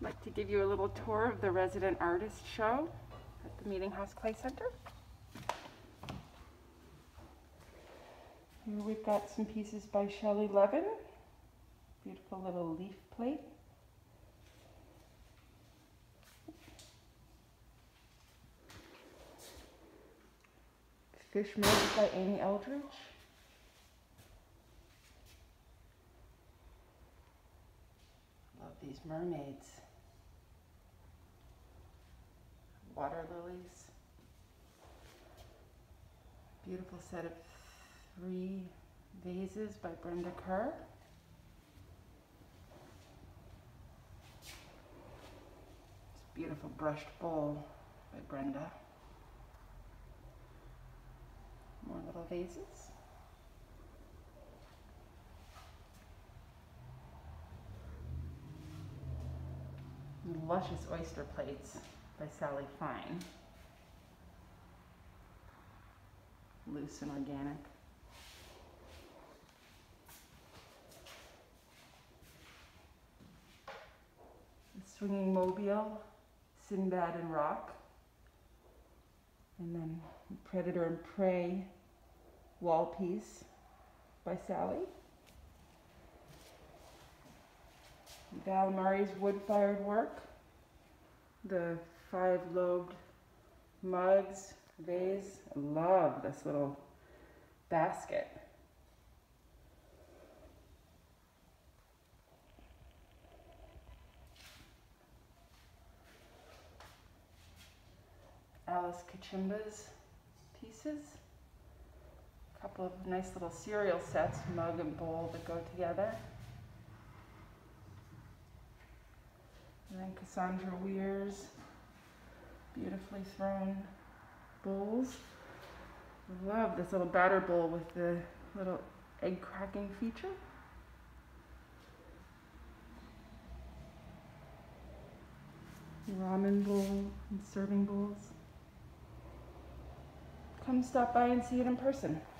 I'd like to give you a little tour of the resident artist show at the Meetinghouse Clay Center. Here we've got some pieces by Shelley Levin. Beautiful little leaf plate. Fish Modes by Amy Eldridge. Love these mermaids. Water lilies. Beautiful set of three vases by Brenda Kerr. Beautiful brushed bowl by Brenda. More little vases. Luscious oyster plates by Sally Fine. Loose and organic. The Swinging Mobile, Sinbad and Rock. And then Predator and Prey wall piece by Sally. Val Murray's wood-fired work. The five-lobed mugs, vase. I love this little basket. Alice Kachimba's pieces. A couple of nice little cereal sets, mug and bowl that go together. And then Cassandra Weir's beautifully thrown bowls. Love this little batter bowl with the little egg cracking feature. Ramen bowl and serving bowls. Come stop by and see it in person.